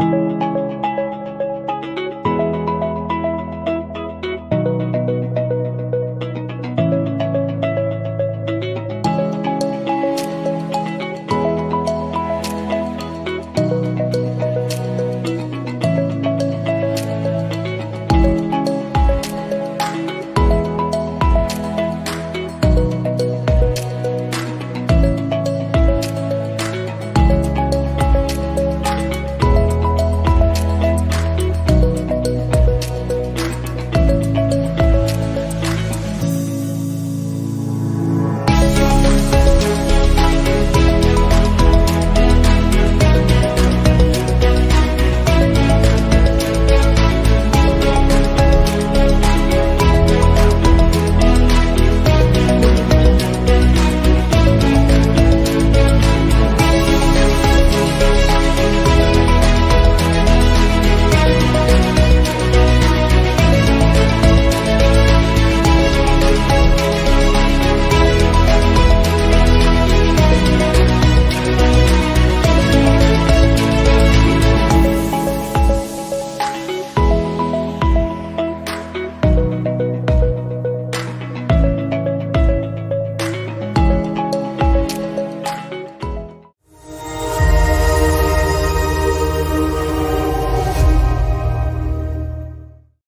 うん。